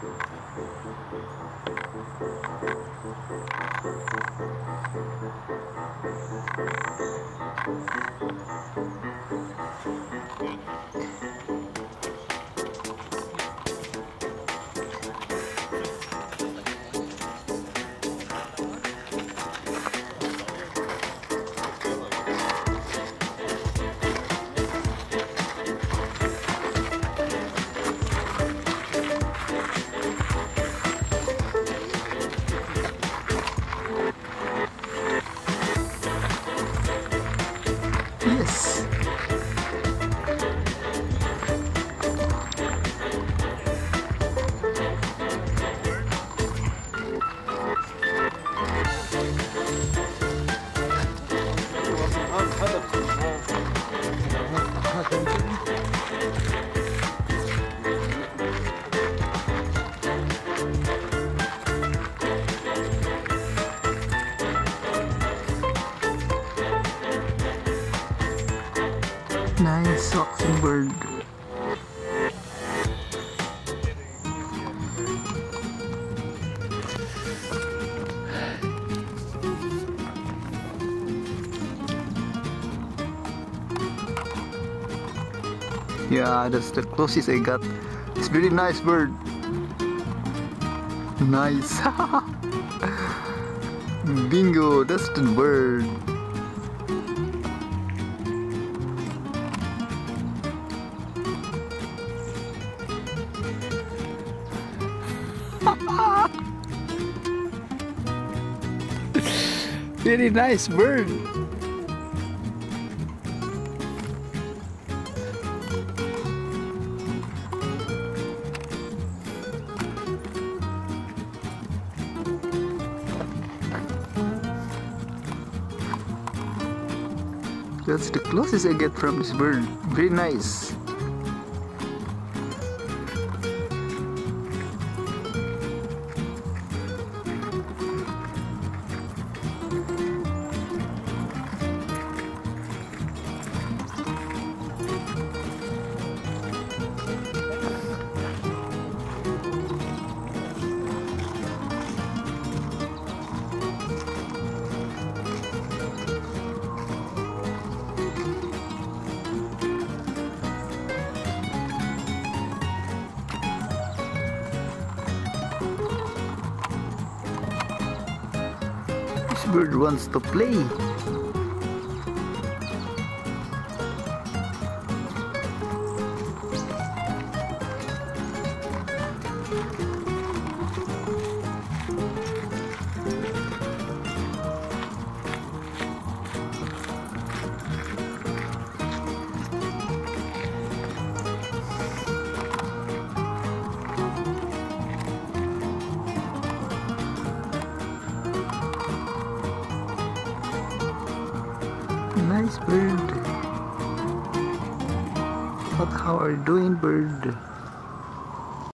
フフフフフフフフフフ。Yes. Nice bird. Yeah, that's the closest I got. It's very nice bird. Nice. Bingo, that's the bird. Very nice bird. That's the closest I get from this bird. Very nice. Bird wants to play. Nice bird. What how are you doing bird?